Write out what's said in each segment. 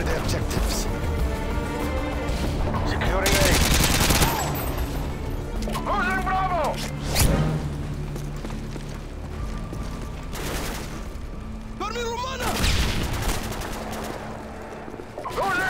Secure the objectives. Securing A. Losing Bravo! Army Romana! Losing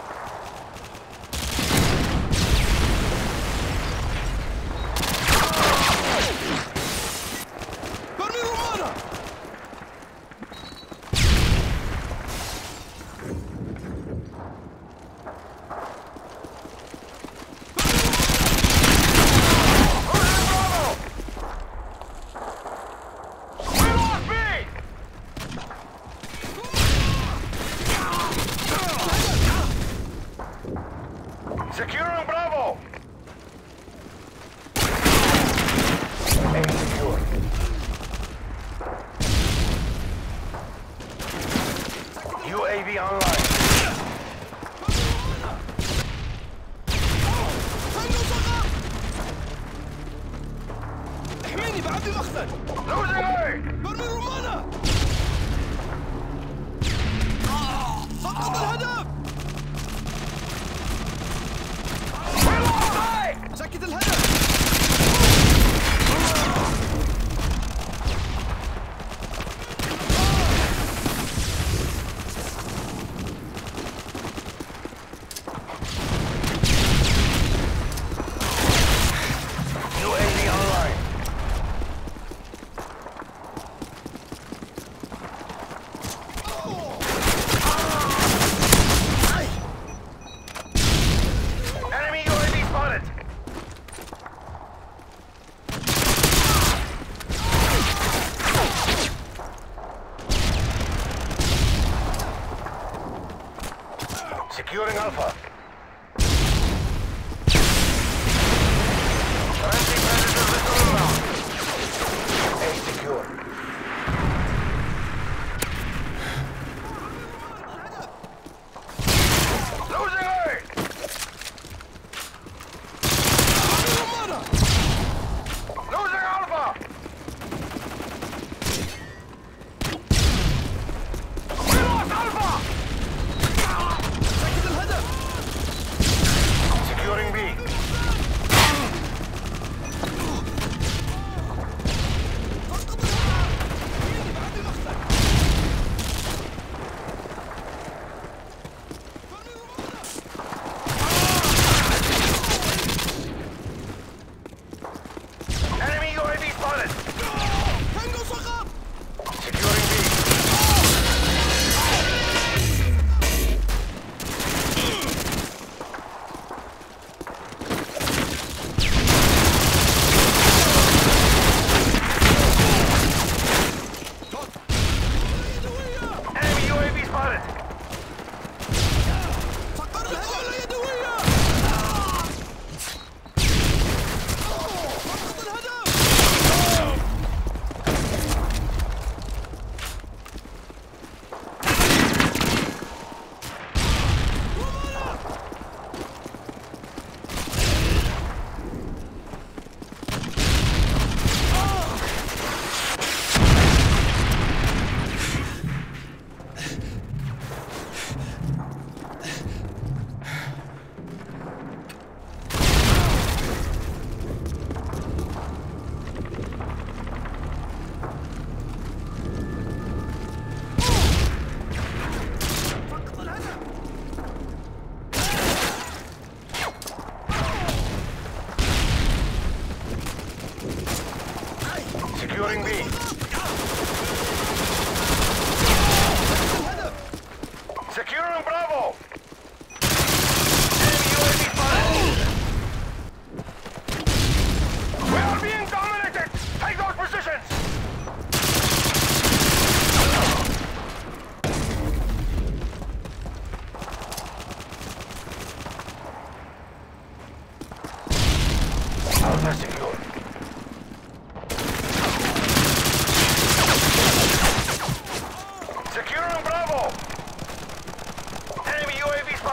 عيني بعبي مخزن لوزي برمي رمانة آه، سقط الهدف. شكت الهدف. Securing Alpha. Friendly predator missile inbound. A secure.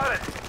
Good.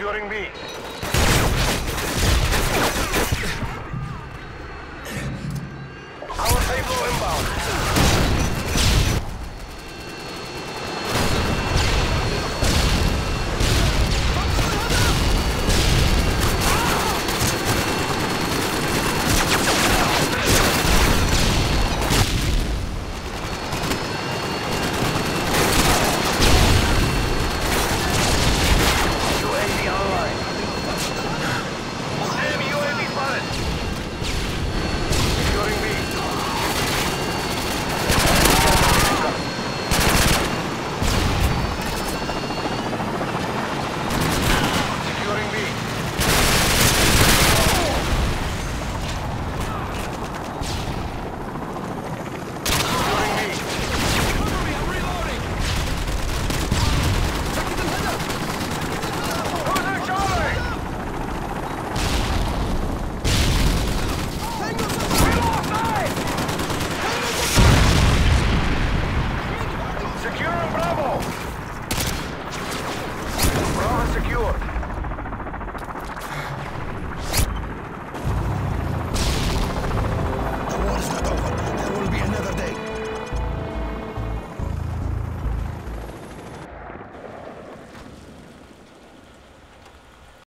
Securing B.